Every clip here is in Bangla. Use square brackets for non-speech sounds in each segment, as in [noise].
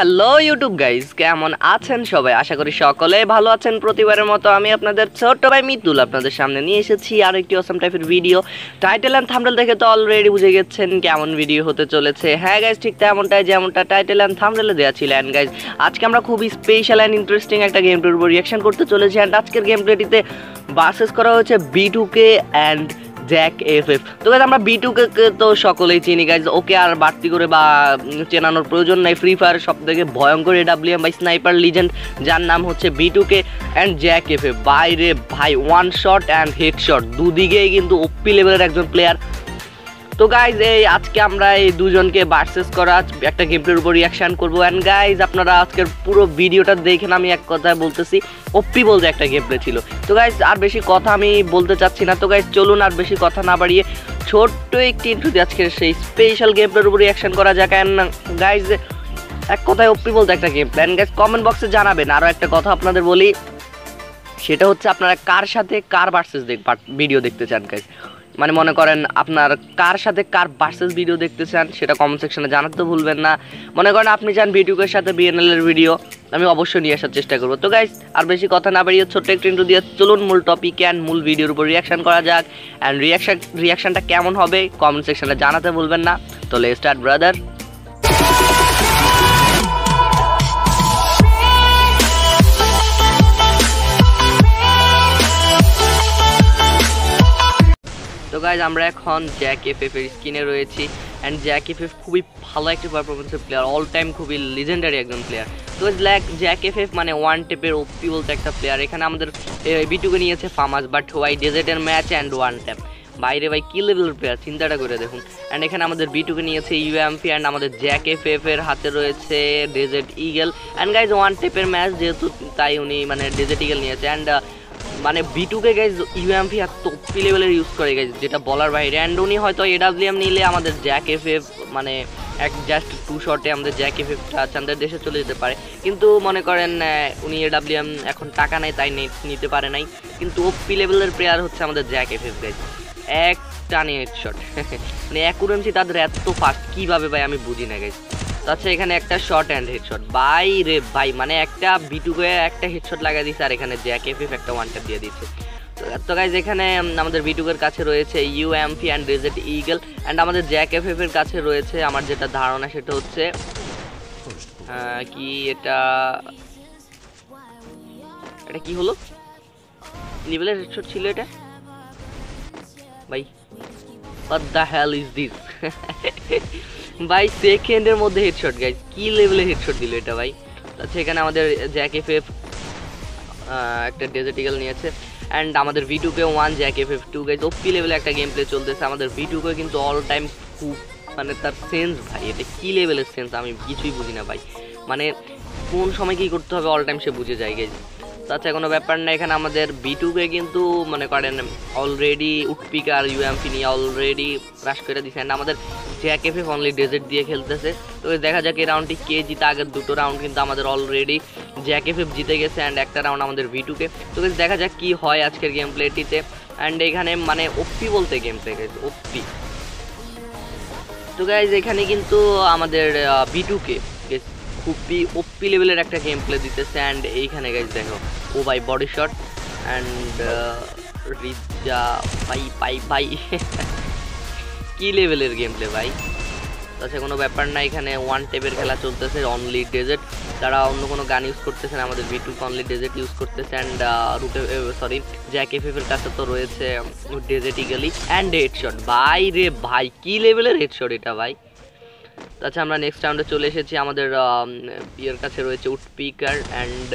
হ্যালো ইউটিউব গাইজ কেমন আছেন সবাই? আশা করি সকলে ভালো আছেন। প্রতিবারের মতো আমি আপনাদের ছোট্ট ভাই মিতুল আপনাদের সামনে নিয়ে এসেছি আর একটি অসম টাইপের ভিডিও টাইটেল অ্যান্ড থামডেল দেখে তো অলরেডি বুঝে গেছেন কেমন ভিডিও হতে চলেছে। হ্যাঁ গাইজ ঠিক তেমনটাই যেমনটা টাইটেল অ্যান্ড থামডেলে দেওয়া ছিল। অ্যান্ড গাইজ আজকে আমরা খুবই স্পেশাল অ্যান্ড ইন্টারেস্টিং একটা গেম প্লের উপর রিয়াকশন করতে চলেছি। অ্যান্ড আজকের গেম প্লেটিতে বাসেস করা হয়েছে B two K and Jack F F তো গাইজ আমরা বি টু কে তো সকলেই চিনি গাইজ ওকে আর বাড়তি করে বা চেনানোর প্রয়োজন নাই। ফ্রি ফায়ার সব থেকে ভয়ঙ্কর এডাব্লিউএম বাই স্নাইপার লিজেন্ড যার নাম হচ্ছে B two K and Jack F F বাইরে, ভাই one shot and head shot দুদিকেই কিন্তু ওপি লেভেলের একজন প্লেয়ার তো গাইজ এই আজকে আমরা এই দুজনকে ভার্সেস করা একটা গেমপ্লের উপর রিয়াকশন করব। অ্যান্ড গাইজ আপনারা আজকের পুরো ভিডিওটা দেখেন আমি এক কথায় বলতেছি ওপি বলতে একটা গেমপ্লে ছিল। তো গাইজ আর বেশি কথা আমি বলতে চাচ্ছি না। তো গাইজ চলুন আর বেশি কথা না বাড়িয়ে ছোট্ট একটি ইন্ট্রো আজকের সেই স্পেশাল গেমপ্লের উপর রিয়াকশন করা যাক। অ্যান্ড গাইজ এক কথায় ওপি বলতে একটা গেম প্ল্যান গাইজ কমেন্ট বক্সে জানাবেন। আরও একটা কথা আপনাদের বলি, সেটা হচ্ছে আপনারা কার সাথে কার ভার্সেস দেখ ভিডিও দেখতে চান গাইজ মানে মনে করেন আপনার কার সাথে কার ভার্সেস ভিডিও দেখতে চান সেটা কমেন্ট সেকশনে জানাতে ভুলবেন না। মনে করেন আপনি চান ভিডিওকের সাথে বিএনএলের ভিডিও আমি অবশ্যই নিয়ে আসার চেষ্টা করব। তো গাইজ আর বেশি কথা না বেরিয়ে ছোট্ট একটু ইন্টু দিয়ে চলুন মূল টপিক অ্যান্ড মূল ভিডিওর উপর রিয়াকশান করা যাক। অ্যান্ড রিয়াকশান রিয়াকশানটা কেমন হবে কমেন্ট সেকশনে জানাতে ভুলবেন না। তো লে স্টার্ট ব্রাদার গাইজ আমরা এখন জ্যাক এফ এফ এর স্কিনে রয়েছি অ্যান্ড জ্যাক এফ এফ খুবই ভালো একটি পারফরমেন্সের প্লেয়ার অল টাইম খুবই লিজেন্ডারি একজন প্লেয়ার তো ল্যাক জ্যাক এফ এফ মানে ওয়ান টেপের ওপি বলতে একটা প্লেয়ার এখানে আমাদের বিটুকে নিয়েছে ফার্মাস বাট ওয়াই ডেজার্টের ম্যাচ অ্যান্ড ওয়ান ট্যাপ বাইরে ভাই, কি লেভেলের প্লেয়ার চিন্তাটা করে দেখুন. অ্যান্ড এখানে আমাদের বিটুকে নিয়েছে ইউএমপি অ্যান্ড আমাদের জ্যাক এফ এফ এর হাতে রয়েছে Desert Eagle and guys one টেপের match যেহেতু, তাই উনি মানে ডেজার্ট ইগেল নিয়েছে অ্যান্ড মানে বিটুকে গাইজ ইউএমপি আর টপি লেভেলের ইউজ করে গেছে যেটা বলার বাইরে। অ্যান্ড উনি হয়তো এডাব্লিউএম নিলে আমাদের জ্যাক এফ এফ মানে এক জাস্ট টু শটে আমাদের জ্যাক এফ এফটা চান্দের দেশে চলে যেতে পারে। কিন্তু মনে করেন উনি এডাব্লিউএম এখন টাকা নেই তাই নিতে পারে নাই। কিন্তু ওপি লেভেলের প্লেয়ার হচ্ছে আমাদের জ্যাক এফ এফ গাইজ এক টানে শট [laughs] মানে অ্যাকুরেন্সি তাদের এত ফাস্ট কীভাবে ভাই আমি বুঝি না গাইজ আচ্ছা এখানে একটা শর্ট অ্যান্ড হেডশট বাই রে ভাই মানে একটা বিটুকে একটা হেডশট লাগাই দিচ্ছে আর এখানে জ্যাক এফ এফ একটা ওয়ান ট্যাপ দিয়ে দিচ্ছে তো- গাইজ এখানে আমাদের বিটুকের কাছে রয়েছে UMP and Desert Eagle and আমাদের জ্যাক এফ এফ এর কাছে রয়েছে আমার যেটা ধারণা সেটা হচ্ছে কি এটা এটা কি হলো? লেভেলের হেডশট ছিল এটা? ভাই, what the hell is this? [laughs] ভাই সেকেন্ডের মধ্যে হেডশট গাইজ কি লেভেলের হেডশট দিল এটা, ভাই? আচ্ছা এখানে আমাদের জ্যাক এফ এফ একটা ডেজার্টিক্যাল নিয়েছে। অ্যান্ড আমাদের ভি টুকে one Jack F F two guys OP লেভেলে একটা গেম প্লে চলতেছে। আমাদের ভি টুকে কিন্তু অল টাইম খুব মানে তার সেন্স ভাই, এটা কী লেভেলের সেন্স আমি কিছুই বুঝি না, ভাই। মানে কোন সময় কী করতে হবে অল টাইম সে বুঝে যায় গাইজ আচ্ছা কোনো ব্যাপার না, এখানে আমাদের বিটুকে কিন্তু, মনে করেন অলরেডি উটপিকার ইউএমপি নিয়ে অলরেডি ক্রাশ করে দিচ্ছে and আমাদের জ্যাক এফ অনলি ডেজার্ট দিয়ে খেলতেছে। তো দেখা যাক এই রাউন্ডটি কে জিতে। আগের দুটো রাউন্ড কিন্তু আমাদের অলরেডি জ্যাক এফ জিতে গেছে অ্যান্ড একটা রাউন্ড আমাদের ভিটুকে তো দেখা যাক কি হয় আজকের গেম প্লেটিতে অ্যান্ড এখানে মানে ওপি বলতে গেম প্লে ওপি তো গাইজ এখানে কিন্তু আমাদের বিটুকে খুবই ওপি লেভেলের একটা গেম প্লে দিতেছে। অ্যান্ড এইখানে গাইজ দেখো, ও ভাই বডি শট অ্যান্ড রিজা ভাই, পাই, ভাই। [laughs] কি লেভেলের গেম প্লে ভাই তাছাড়া কোনো ব্যাপার না, এখানে ওয়ান টেপের খেলা চলতেছে অনলি ডেজার্ট তারা অন্য কোনো গান ইউজ করতেছেন, আমাদের B two only desert use করতেছে অ্যান্ড রুটে সরি জ্যাক এফ কাছে তো রয়েছে ডেজার্ট ইগলি অ্যান্ড হেডশট ভাই রে ভাই, কি লেভেলের হেডশট এটা ভাই? তাছাড়া আমরা নেক্সট রাউন্ডে চলে এসেছি, আমাদের ইয়ের কাছে রয়েছে উডপিকার অ্যান্ড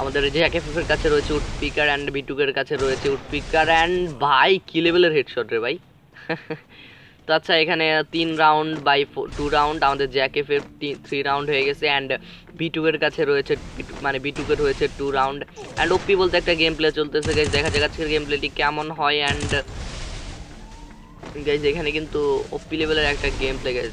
আমাদের এফ এর কাছে রয়েছে উডপিকার অ্যান্ড বিটুকের কাছে রয়েছে উডপিকার অ্যান্ড ভাই, কি লেভেলের হেডশট রে ভাই? [laughs] তো আচ্ছা এখানে তিন রাউন্ড বাই টু রাউন্ড আমাদের জ্যাক এফ এর থ্রি রাউন্ড হয়ে গেছে অ্যান্ড বিটুকের কাছে রয়েছে B2 মানে বিটুকের রয়েছে টু রাউন্ড অ্যান্ড ওপি বলতে একটা গেম প্লে চলতেছে গাইজ দেখা যাক আজকের গেম প্লেটি কেমন হয় অ্যান্ড গাইজ এখানে কিন্তু ওপি লেভেলের একটা গেম প্লে গাইজ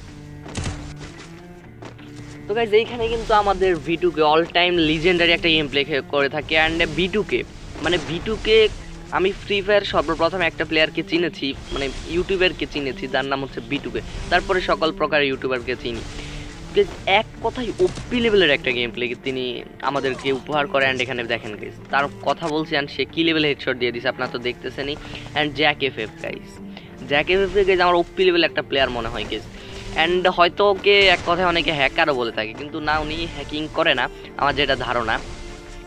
তো গাইজ এইখানে কিন্তু আমাদের ভিটুকে অল টাইম লিজেন্ডারি একটা গেম প্লে করে থাকে অ্যান্ড ভিটুকে মানে ভিটুকে আমি ফ্রি ফায়ার সর্বপ্রথম একটা প্লেয়ারকে চিনেছি মানে ইউটিউবারকে চিনেছি, যার নাম হচ্ছে বিটুবে তারপরে সকল প্রকার ইউটিউবারকে চিনি। এক কথাই ওপি লেভেলের একটা গেম প্লে তিনি আমাদেরকে উপহার করে অ্যান্ড এখানে দেখেন গাইস তার কথা বলছি অ্যান্ড সে কি লেভেলে হেডশট দিয়ে দিছে আপনারা তো দেখতেছেনই। And Jack F F guys Jack F F guys আমার ওপি লেভেল একটা প্লেয়ার মনে হয় গেস অ্যান্ড হয়তো ওকে এক কথায় অনেকে হ্যাকারও বলে থাকে, কিন্তু না, উনি হ্যাকিং করে না, আমার যেটা ধারণা।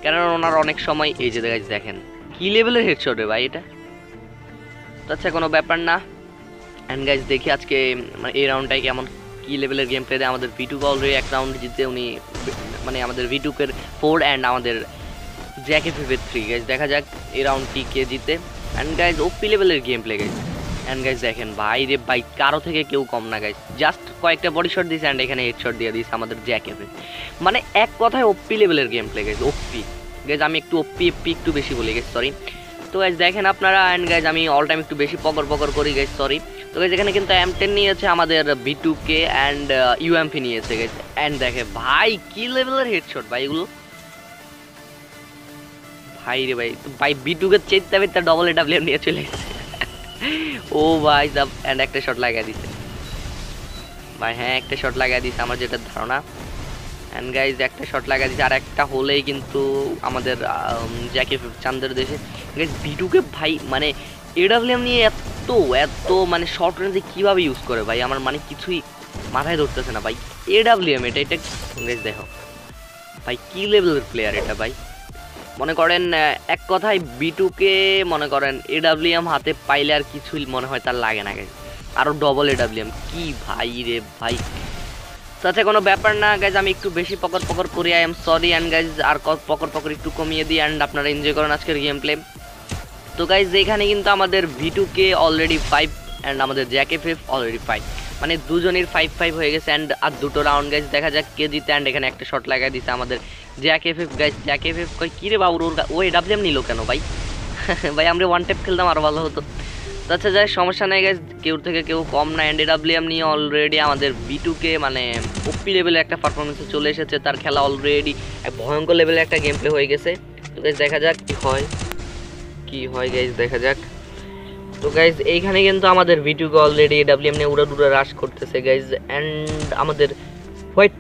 কেননা ওনার অনেক সময়, এই যে গাইজ দেখেন। কি লেভেলের হেডশট রে ভাই এটা? আচ্ছা কোনো ব্যাপার না। অ্যান্ড গাইজ দেখি আজকে মানে এই রাউন্ডটাই কেমন, কি লেভেলের গেম প্লে দেয় আমাদের ভিটুকে অলরেডি এক রাউন্ড জিতে উনি মানে আমাদের ভিটুকের ফোর অ্যান্ড আমাদের জ্যাকে ফিফের থ্রি গাইজ দেখা যাক এই রাউন্ডটি কে জিতে। অ্যান্ড গাইজ ওপি লেভেলের game play guys and guys দেখেন, ভাই রে ভাই, কারও থেকে কেউ কম না গাইজ জাস্ট কয়েকটা বডি শট দিয়েছে অ্যান্ড এখানে হেডশট দিয়ে দিয়েছে আমাদের জ্যাকেফে মানে এক কথায় ওপি লেভেলের game play guys OP guys আমি একটু ওপি এপি একটু বেশি বলি গেছি সরি তো গাইজ দেখেন আপনারা অ্যান্ড গাইজ আমি অল টাইম একটু বেশি পকর পকর করি গাইজ সরি তো গাইজ এখানে কিন্তু এম টেন নিয়েছে আমাদের B two K and UMP নিয়েছে গাইজ অ্যান্ড দেখে ভাই, কি লেভেলের হেডশট ভাই, এগুলো? ভাই রে ভাই ভাই বি টু কে চেতে হবে তার ডবল ডাব্লিউ নিয়ে চলে এসেছে। [laughs] ও ভাই অ্যান্ড একটা শট লাগিয়ে দিছে। ভাই হ্যাঁ একটা শট লাগিয়ে দিছে, আমার যেটা ধারণা। অ্যান্ড গাইজ একটা শট লাগিয়ে দিছে আর একটা হলেই কিন্তু আমাদের জ্যাকে চান্দের দেশে। গাইজ বিটুকে ভাই মানে এডাব্লিউএম নিয়ে এত এত মানে শর্ট রেঞ্জে কীভাবে ইউজ করে ভাই? আমার মানে কিছুই মাথায় ধরতেছে না ভাই। এডাব্লিউএম এটা এটা গাইজ দেখো। ভাই, কী লেভেলের প্লেয়ার এটা ভাই? মনে করেন এক কথায় বিটুকে মনে করেন এডাব্লিউএম হাতে পাইলে আর কিছুই মনে হয় তার লাগে না গাইজ আরও ডবল এডাব্লিউএম কি ভাই রে ভাই তো আচ্ছা কোনো ব্যাপার না গাইজ আমি একটু বেশি পকর পকর করি I am sorry and guys আর পকর পকর একটু কমিয়ে দিই অ্যান্ড আপনারা এনজয় করেন আজকের গেম প্লে তো গাইজ এখানে কিন্তু আমাদের ভিটুকে অলরেডি ফাইভ অ্যান্ড আমাদের জ্যাকে ফিফ অলরেডি ফাইভ মানে দুজনের ফাইভ ফাইভ হয়ে গেছে অ্যান্ড আর দুটো রাউন্ড গাইজ দেখা যাক কে জিতে অ্যান্ড এখানে একটা শট লাগাই দিছে আমাদের জ্যাকে ফিফ গাইজ জ্যাকে ফিফ কই কী রে বাবুর ওর ও এডাব্লিউএম নিল কেন, ভাই? [laughs] ভাই, আমরা ওয়ান টেপ খেলতাম আরও ভালো হতো। আচ্ছা যাই সমস্যা নেই গাইজ কেউ থেকে কেউ কম না। অ্যান্ড এডাব্লিউএম নিয়ে অলরেডি আমাদের বিটুকে মানে ওপি লেভেলের একটা পারফরমেন্সে চলে এসেছে। তার খেলা অলরেডি এক ভয়ঙ্কর লেভেলের একটা গেম প্লে হয়ে গেছে। তো গাইজ দেখা যাক কি হয়। কি হয় গাইজ দেখা যাক। তো গাইজ এইখানে কিন্তু আমাদের ভিটুকে অলরেডি এডাব্লিউএম নিয়ে উড়া ডুরা রাশ করতেছে গাইজ অ্যান্ড আমাদের White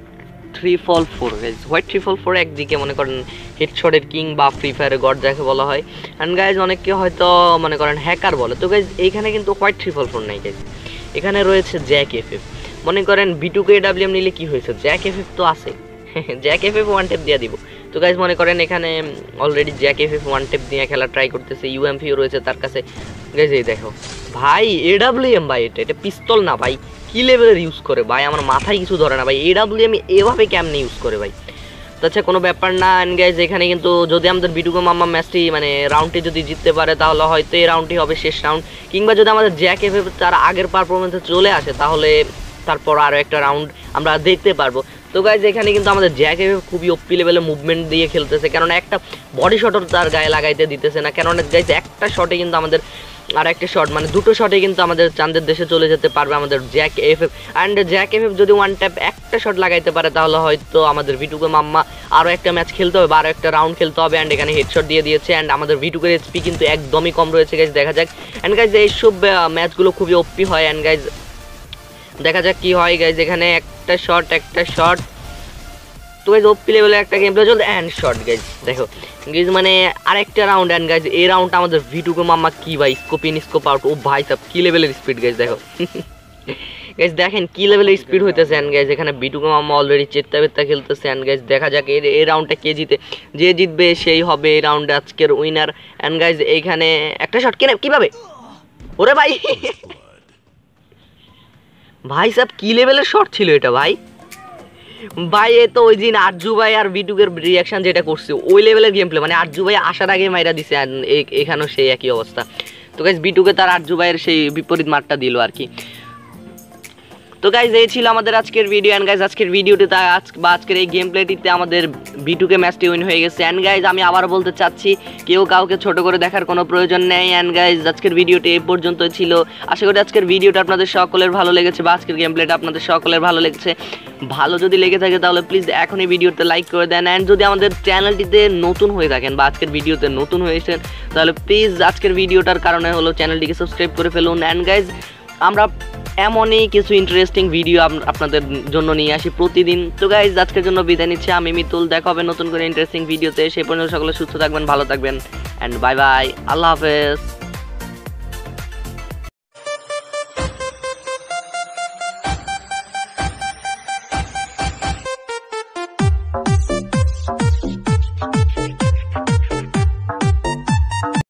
three fall four guys White three fall four একদিকে মনে করেন হেডশটের কিং বা ফ্রি ফায়ারের গড যাকে বলা হয়। অ্যান্ড গাইজ অনেককে হয়তো মনে করেন হ্যাকার বলে। তো গাইজ এইখানে কিন্তু হোয়াইট থ্রি ফল ফোর নাই গাইজ এখানে রয়েছে জ্যাক এফ এফ মনে করেন বিটুকে এডাব্লিউএম নিলে কি হয়েছে? জ্যাক এফ এফ তো আছে। Jack F F one tap দিয়ে দিব। তো গাইজ মনে করেন এখানে already Jack F F one tap দিয়ে খেলা ট্রাই করতেছে। ইউ এম ইউএমপিও রয়েছে তার কাছে। গাইজ এই দেখো। ভাই এডাব্লিউএম ভাই, এটা এটা পিস্তল না ভাই। কি লেভেলের ইউজ করে ভাই? আমার মাথায় কিছু ধরে না ভাই। এডাব্লিউএম এভাবে কেমনে ইউজ করে ভাই? তো আচ্ছা কোনো ব্যাপার না অ্যান্ড গাইজ এখানে কিন্তু যদি আমাদের বিটুকো মাম্মা ম্যাচটি মানে রাউন্ডটি যদি জিততে পারে, তাহলে হয়তো এই রাউন্ডটি হবে শেষ রাউন্ড কিংবা যদি আমাদের জ্যাক এফ তার আগের পারফরমেন্সে চলে আসে, তাহলে তারপর আরও একটা রাউন্ড আমরা দেখতে পারব। তো গাইজ এখানে কিন্তু আমাদের জ্যাক এফ খুবই ওপি লেভেলে মুভমেন্ট দিয়ে খেলতেছে। কেননা একটা বডি শটও তার গায়ে লাগাইতে দিতেছে না। কেননা গাইজ একটা শটে কিন্তু আমাদের আর একটা শট মানে দুটো শটে কিন্তু আমাদের চাঁদের দেশে চলে যেতে পারবে আমাদের Jack F F and Jack F F যদি ওয়ান ট্যাপ একটা শট লাগাইতে পারে, তাহলে হয়তো আমাদের ভিটুকে মাম্মা আরও একটা ম্যাচ খেলতে হবে আরও একটা রাউন্ড খেলতে হবে অ্যান্ড এখানে হেডশট দিয়ে দিয়েছে অ্যান্ড আমাদের ভিটুকের এইচপি কিন্তু একদমই কম রয়েছে গাইজ দেখা যাক। অ্যান্ড গাইজ এইসব ম্যাচগুলো খুবই ওপি হয় অ্যান্ড গাইজ দেখা যাক কি হয় গাইজ এখানে একটা শট একটা শট তো গাইজ ওপি লেভেলের একটা গেম প্লে চলছে অ্যান্ড শর্ট গাইজ দেখো গাইজ মানে আরেকটা রাউন্ড অ্যান্ড গাইজ এই রাউন্ডটা আমাদের ভিটুকো মাম্মা কি ভাই স্কোপ ইন স্কোপ আউট ও ভাই সব, কি লেভেলের স্পিড গাইজ দেখো। গাইজ দেখেন কি লেভেলের স্পিড হইতেছে অ্যান্ড গাইজ এখানে বিটুকো মাম্মা অলরেডি চেত্তা বেত্তা খেলতেছে অ্যান্ড গাইজ দেখা যাক এর এই রাউন্ডটা কে জিতে। যে জিতবে, সেই হবে এই রাউন্ডে আজকের উইনার অ্যান্ড গাইজ এইখানে একটা শট কেনে, কীভাবে? ওরে ভাই! ভাই সাহেব কি লেভেলের শট ছিল এটা, ভাই? ভাই, এ তো ওই দিন আরজু ভাই আর বিটুকের রিয়াকশন যেটা করছে, ওই লেভেলের গেম প্লে মানে আরজু ভাই আসার আগে মাইরা দিছে এখানেও সেই একই অবস্থা। তো গাইজ বিটুকে তার আরজু ভাইয়ের সেই বিপরীত মারটা দিল আর কি। তো গাইজ এই ছিল আমাদের আজকের ভিডিও অ্যান্ড গাইজ আজকের ভিডিওটিতে আজ, বা আজকের এই গেম প্লেটিতে আমাদের বিটুকে ম্যাচটি উইন হয়ে গেছে। অ্যান্ড গাইজ আমি আবার বলতে চাচ্ছি, কেউ কাউকে ছোট করে দেখার কোনো প্রয়োজন নেই। অ্যান্ড গাইজ আজকের ভিডিওটি এই পর্যন্তই ছিল। আশা করি আজকের ভিডিওটা আপনাদের সকলের ভালো লেগেছে, বা আজকের গেম প্লেটা আপনাদের সকলের ভালো লেগেছে। ভালো যদি লেগে থাকে তাহলে প্লিজ এখনই ভিডিওতে লাইক করে দেন। অ্যান্ড যদি আমাদের চ্যানেলটিতে নতুন হয়ে থাকেন বা আজকের ভিডিওতে নতুন হয়েছেন তাহলে প্লিজ আজকের ভিডিওটার কারণে হলো চ্যানেলটিকে সাবস্ক্রাইব করে ফেলুন। অ্যান্ড গাইজ আমরা এমনই কিছু ইন্টারেস্টিং ভিডিও আপনাদের জন্য নিয়ে আসি প্রতিদিন। তো গাইজ আজকের জন্য বিদায় নিচ্ছি। আমি মিতুল। দেখা হবে নতুন করে ইন্টারেস্টিং ভিডিওতে সেই পর্যন্ত সকলে সুস্থ থাকবেন, ভালো থাকবেন। অ্যান্ড বাই বাই আল্লাহ হাফেজ।